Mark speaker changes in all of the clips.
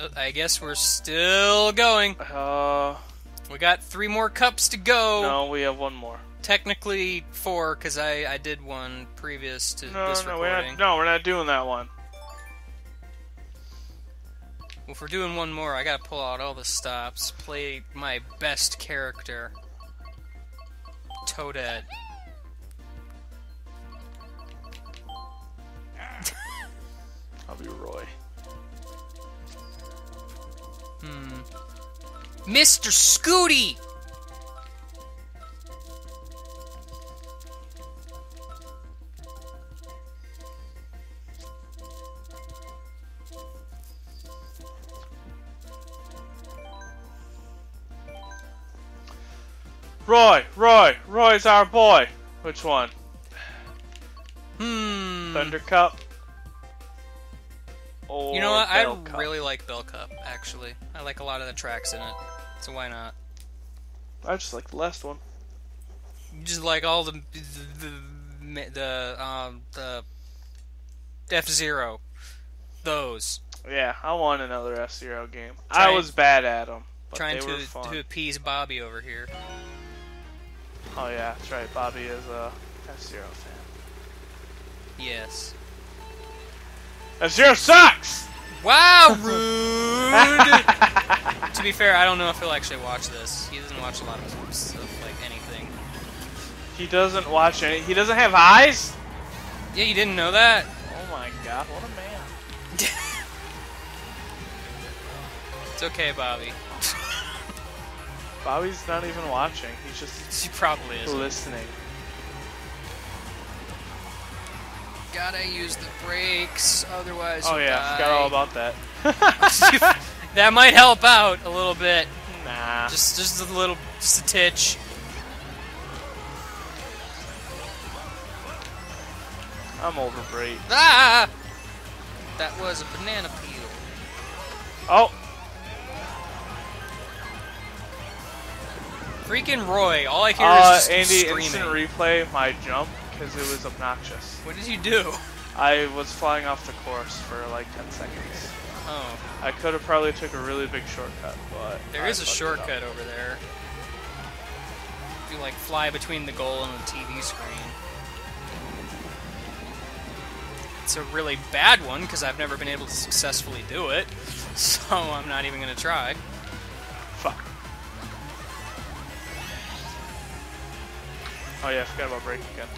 Speaker 1: Uh, I guess we're still going.
Speaker 2: Uh,
Speaker 1: We got three more cups to go.
Speaker 2: no, we have one more.
Speaker 1: Technically four, because I, I did one previous to
Speaker 2: No,
Speaker 1: this
Speaker 2: no, we're not. No, we're not doing that one.
Speaker 1: Well, if we're doing one more, I gotta pull out all the stops, play my best character. Toadette.
Speaker 2: I'll be Roy.
Speaker 1: Hmm. Mr. Scooty!
Speaker 2: Roy, Roy, Roy's our boy. Which one?
Speaker 1: Hmm.
Speaker 2: Thunder Cup. Or
Speaker 1: You know what? I
Speaker 2: Cup?
Speaker 1: really like Bell Cup, actually. I like a lot of the tracks in it. So why not?
Speaker 2: I just like the last one.
Speaker 1: Just like all the the the, the um the F Zero, those
Speaker 2: Yeah, I want another F Zero game. I was bad at them, but
Speaker 1: trying
Speaker 2: they were
Speaker 1: to
Speaker 2: fun.
Speaker 1: to appease Bobby over here.
Speaker 2: Oh yeah, that's right. Bobby is a F Zero fan.
Speaker 1: Yes.
Speaker 2: F Zero sucks.
Speaker 1: Wow, rude. to be fair, I don't know if he'll actually watch this. He doesn't watch a lot of stuff like anything.
Speaker 2: he doesn't watch any. He doesn't have eyes.
Speaker 1: Yeah, you didn't know that?
Speaker 2: Oh my god, what a man.
Speaker 1: It's okay, Bobby.
Speaker 2: Bobby's not even watching. He's just.
Speaker 1: He probably is.
Speaker 2: listening.
Speaker 1: Gotta use the brakes, otherwise.
Speaker 2: Oh yeah,
Speaker 1: die.
Speaker 2: forgot all about that.
Speaker 1: that might help out a little bit.
Speaker 2: nah.
Speaker 1: Just, just a little, just a titch.
Speaker 2: I'm over Brate.
Speaker 1: Ah! That was a banana peel.
Speaker 2: Oh,
Speaker 1: Freaking Roy! All I hear
Speaker 2: uh,
Speaker 1: is just
Speaker 2: Andy,
Speaker 1: screaming.
Speaker 2: instant replay my jump because it was obnoxious.
Speaker 1: what did you do?
Speaker 2: I was flying off the course for like 10 seconds.
Speaker 1: Oh,
Speaker 2: I could have probably took a really big shortcut, but
Speaker 1: there
Speaker 2: I
Speaker 1: is a shortcut over there. You like fly between the goal and the TV screen. It's a really bad one because I've never been able to successfully do it, so I'm not even gonna try.
Speaker 2: Fuck. Oh yeah, I forgot about brake again.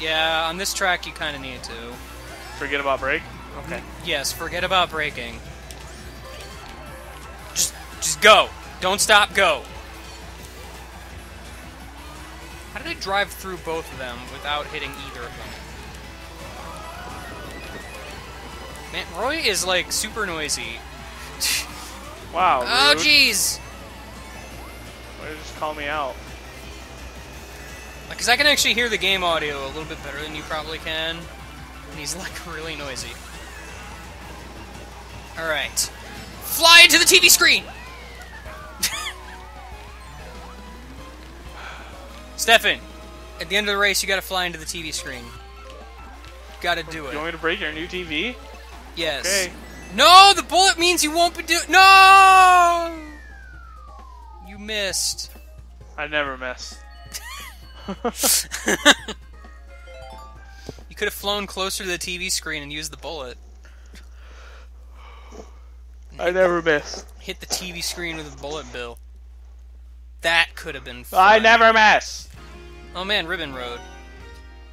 Speaker 1: Yeah, on this track you kind of need to.
Speaker 2: Forget about brake. Okay.
Speaker 1: Yes, forget about braking. Just, just go. Don't stop. Go. How did I drive through both of them without hitting either of them? Man, Roy is like super noisy.
Speaker 2: Wow.
Speaker 1: Oh, jeez.
Speaker 2: Call me out?
Speaker 1: Because I can actually hear the game audio a little bit better than you probably can. And he's like really noisy. Alright. Fly into the TV screen! Stefan, at the end of the race, you gotta fly into the TV screen. Gotta do it.
Speaker 2: You want me to break your new TV?
Speaker 1: Yes.
Speaker 2: Okay.
Speaker 1: No, the bullet means you won't be do. No! You missed.
Speaker 2: I never miss.
Speaker 1: You could have flown closer to the TV screen and used the bullet.
Speaker 2: I never miss.
Speaker 1: hit the TV screen with a bullet bill. That could have been fun.
Speaker 2: I never miss.
Speaker 1: Oh man, Ribbon Road.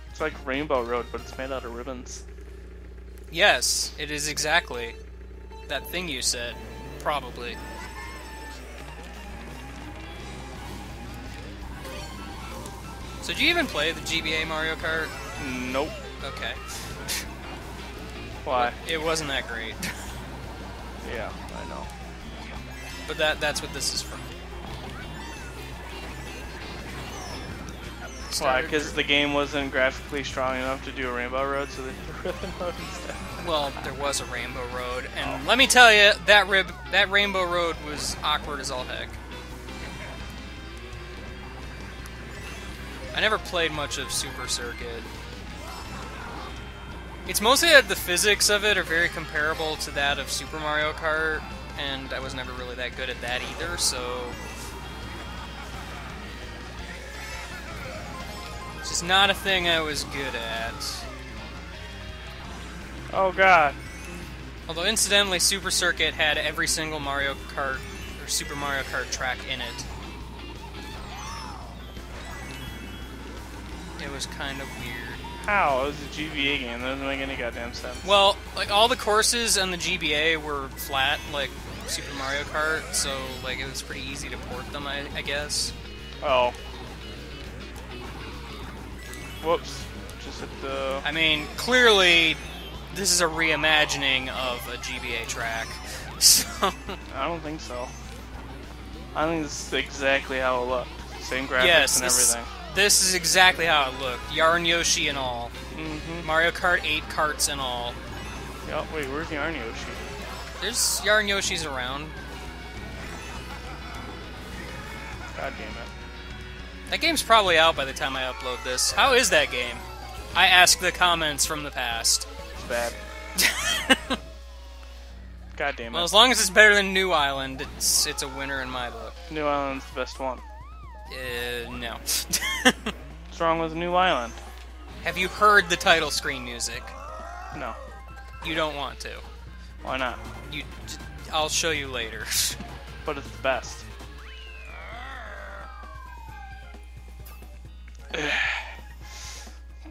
Speaker 2: It's like Rainbow Road, but it's made out of ribbons.
Speaker 1: Yes, it is exactly that thing you said. Probably. So did you even play the GBA Mario Kart?
Speaker 2: Nope.
Speaker 1: Okay.
Speaker 2: Why?
Speaker 1: It wasn't that great.
Speaker 2: Yeah, I know.
Speaker 1: But that that's what this is from.
Speaker 2: Why? Because the game wasn't graphically strong enough to do a Rainbow Road, so they did Ribbon Road instead.
Speaker 1: Well, there was a Rainbow Road, and oh. let me tell you, that rib that Rainbow Road was awkward as all heck. I never played much of Super Circuit. It's mostly that the physics of it are very comparable to that of Super Mario Kart, and I was never really that good at that either, so. It's just not a thing I was good at.
Speaker 2: Oh god.
Speaker 1: Although, incidentally, Super Circuit had every single Mario Kart or Super Mario Kart track in it. It was kind of weird.
Speaker 2: How? It was a GBA game. That doesn't make any goddamn sense.
Speaker 1: Well, like all the courses on the GBA were flat, like Super Mario Kart, so like it was pretty easy to port them, I, I guess.
Speaker 2: Oh. Whoops. Just hit the.
Speaker 1: I mean, clearly, this is a reimagining of a GBA track, so
Speaker 2: I don't think so. I think this is exactly how it looked. Same graphics
Speaker 1: yes,
Speaker 2: and everything.
Speaker 1: This is exactly how it looked. Yarn Yoshi and all,
Speaker 2: Mm-hmm.
Speaker 1: Mario Kart 8 carts and all.
Speaker 2: Yep. Wait, where's the Arn Yoshi?
Speaker 1: There's Yarn Yoshis around.
Speaker 2: God damn it.
Speaker 1: That game's probably out by the time I upload this. How is that game? I ask the comments from the past.
Speaker 2: It's bad. God damn it.
Speaker 1: Well, as long as it's better than New Island, it's it's a winner in my book.
Speaker 2: New Island's the best one.
Speaker 1: Uh, no.
Speaker 2: What's wrong with New Island?
Speaker 1: Have you heard the title screen music?
Speaker 2: No.
Speaker 1: You don't want to.
Speaker 2: Why not?
Speaker 1: You, I'll show you later.
Speaker 2: But it's the best.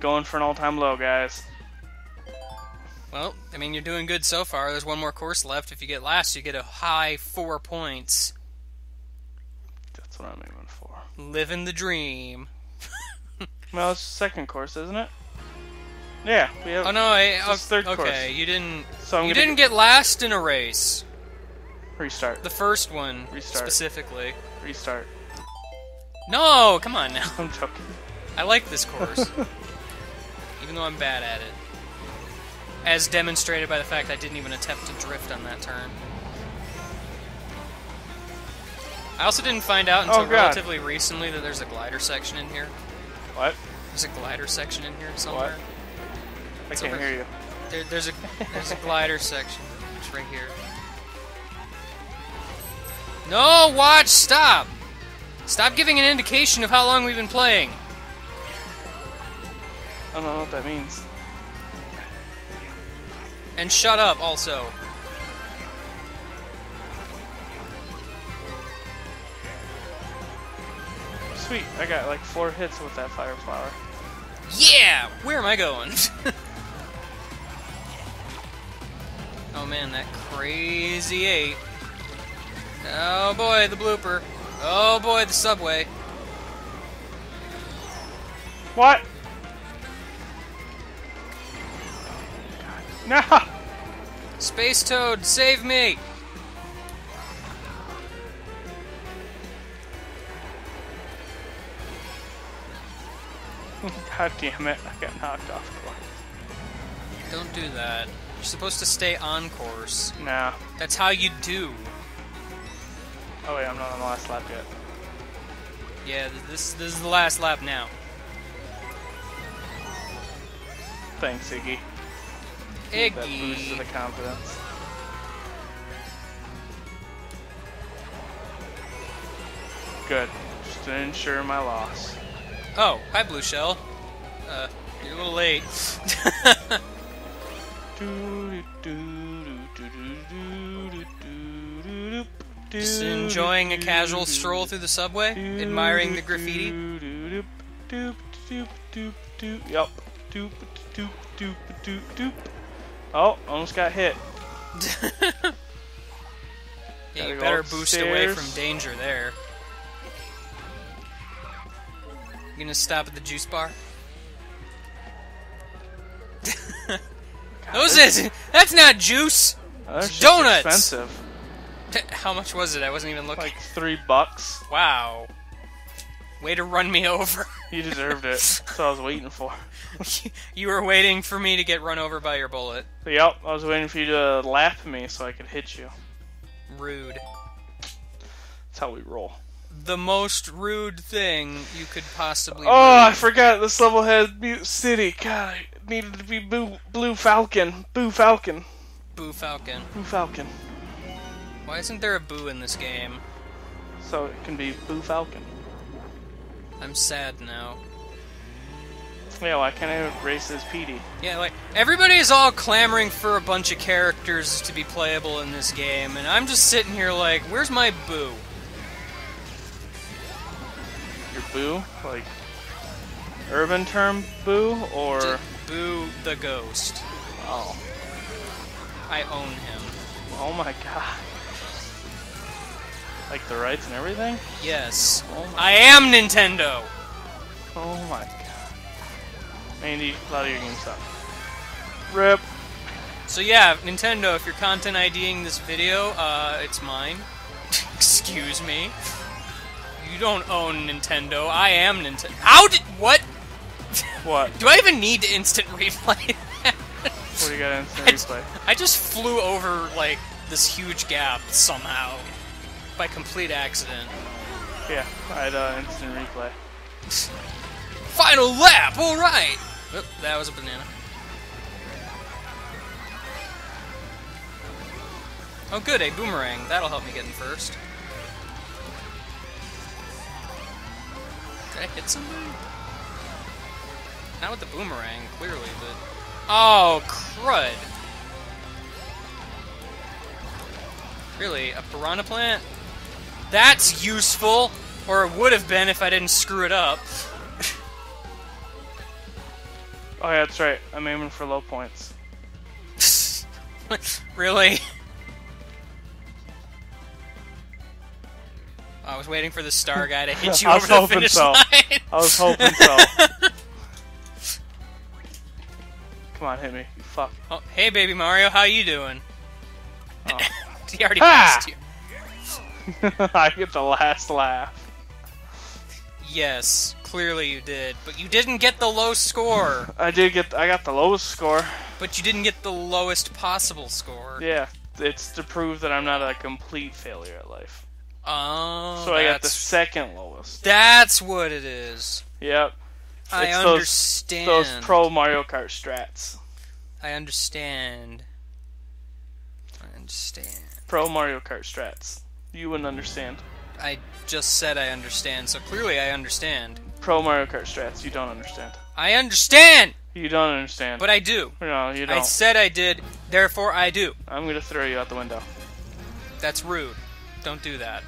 Speaker 2: Going for an all-time low, guys.
Speaker 1: well, I mean, you're doing good so far. There's one more course left. If you get last, you get a high four points.
Speaker 2: That's what I'm aiming.
Speaker 1: Living the dream.
Speaker 2: Well, it's second course, isn't it? Yeah, we have.
Speaker 1: Oh no, I,
Speaker 2: is third
Speaker 1: okay,
Speaker 2: course.
Speaker 1: you didn't.
Speaker 2: So I'm
Speaker 1: you didn't get last in a race.
Speaker 2: restart.
Speaker 1: The first one
Speaker 2: Restart.
Speaker 1: specifically.
Speaker 2: Restart.
Speaker 1: No, come on now.
Speaker 2: I'm joking.
Speaker 1: I like this course, even though I'm bad at it. As demonstrated by the fact I didn't even attempt to drift on that turn. I also didn't find out until
Speaker 2: Oh,
Speaker 1: relatively recently that there's a glider section in here.
Speaker 2: What?
Speaker 1: There's a glider section in here somewhere.
Speaker 2: I
Speaker 1: It's
Speaker 2: can't
Speaker 1: over-
Speaker 2: hear you.
Speaker 1: There, there's a there's a glider section. It's right here. No, watch! Stop! Stop giving an indication of how long we've been playing.
Speaker 2: I don't know what that means.
Speaker 1: And shut up, also.
Speaker 2: Sweet, I got like four hits with that fire flower.
Speaker 1: Yeah! Where am I going? oh man, that crazy eight. Oh boy, the blooper. Oh boy, the subway.
Speaker 2: What? No!
Speaker 1: Space Toad, save me!
Speaker 2: God damn it, I got knocked off course.
Speaker 1: Don't do that. You're supposed to stay on course.
Speaker 2: Nah.
Speaker 1: That's how you do.
Speaker 2: Oh wait, I'm not on the last lap yet.
Speaker 1: Yeah, this this is the last lap now.
Speaker 2: Thanks, Iggy. Iggy. That boost to the confidence. Good. Just to ensure my loss.
Speaker 1: Oh, hi Blue Shell. Uh, you're a little late. Just enjoying a casual stroll through the subway, admiring the graffiti.
Speaker 2: Doop. Oh, almost got hit.
Speaker 1: Yeah, you better boost away from danger there. You gonna stop at the juice bar? Those is that's not juice.
Speaker 2: That
Speaker 1: It's
Speaker 2: shit's
Speaker 1: donuts.
Speaker 2: Expensive.
Speaker 1: How much was it? I wasn't even looking.
Speaker 2: Like three bucks.
Speaker 1: Wow. Way to run me over.
Speaker 2: You deserved it. That's what I was waiting for.
Speaker 1: you were waiting for me to get run over by your bullet.
Speaker 2: Yep, I was waiting for you to lap me so I could hit you.
Speaker 1: Rude.
Speaker 2: That's how we roll.
Speaker 1: The most rude thing you could possibly
Speaker 2: Oh, I forgot this level had Mute City. God, needed to be Blue, Blue Falcon. Blue Falcon.
Speaker 1: Boo Falcon.
Speaker 2: Blue Falcon.
Speaker 1: Why isn't there a boo in this game?
Speaker 2: So it can be Blue Falcon.
Speaker 1: I'm sad now.
Speaker 2: Yeah, why can't I race as Petey?
Speaker 1: Yeah, like everybody's all clamoring for a bunch of characters to be playable in this game, and I'm just sitting here like, where's my boo?
Speaker 2: Your Boo? Like, urban term Boo? Or.
Speaker 1: Just boo the ghost.
Speaker 2: Oh.
Speaker 1: I own him.
Speaker 2: Oh my god. Like the rights and everything?
Speaker 1: Yes.
Speaker 2: Oh
Speaker 1: I am Nintendo!
Speaker 2: oh my god. Andy, a lot of your games suck. Rip.
Speaker 1: So yeah, Nintendo, if you're content IDing this video, uh, it's mine. Excuse me. You don't own Nintendo. I am Nintendo. How did what?
Speaker 2: What?
Speaker 1: Do I even need instant replay?
Speaker 2: What do you got instant
Speaker 1: I just,
Speaker 2: replay?
Speaker 1: I just flew over like this huge gap somehow by complete accident.
Speaker 2: Yeah, I had uh, instant replay.
Speaker 1: Final lap. All right. Oop, that was a banana. Oh, good, a boomerang. That'll help me get in first. Did I hit somebody? Not with the boomerang, clearly, but. Oh, crud. Really? A piranha plant? That's useful! Or it would have been if I didn't screw it up.
Speaker 2: Oh yeah, that's right. I'm aiming for low points.
Speaker 1: really? I was waiting for the star guy to hit you
Speaker 2: I
Speaker 1: over the finish
Speaker 2: so.
Speaker 1: line.
Speaker 2: I was hoping so. Come on, hit me. You fuck.
Speaker 1: oh, hey, baby Mario, how you doing?
Speaker 2: Oh.
Speaker 1: he already
Speaker 2: Ha!
Speaker 1: passed you.
Speaker 2: I get the last laugh.
Speaker 1: Yes, clearly you did, but you didn't get the low score.
Speaker 2: I did get. I got the lowest score.
Speaker 1: But you didn't get the lowest possible score.
Speaker 2: Yeah, it's to prove that I'm not a complete failure at life.
Speaker 1: Oh,
Speaker 2: So I got the second lowest.
Speaker 1: That's what it is.
Speaker 2: Yep.
Speaker 1: I
Speaker 2: It's those-
Speaker 1: understand.
Speaker 2: Those pro Mario Kart strats.
Speaker 1: I understand. I understand.
Speaker 2: Pro Mario Kart strats. You wouldn't understand.
Speaker 1: I just said I understand, so clearly I understand.
Speaker 2: Pro Mario Kart strats. You don't understand.
Speaker 1: I understand,
Speaker 2: You don't understand.
Speaker 1: but I do.
Speaker 2: no, you don't.
Speaker 1: I said I did, therefore I do.
Speaker 2: I'm gonna throw you out the window.
Speaker 1: That's rude. Don't do that.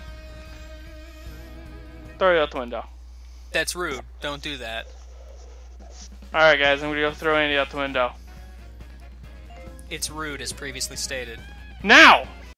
Speaker 2: Throw you out the window.
Speaker 1: That's rude. Don't do that.
Speaker 2: All right, guys. I'm gonna go throw Andy out the window.
Speaker 1: It's rude, as previously stated.
Speaker 2: Now.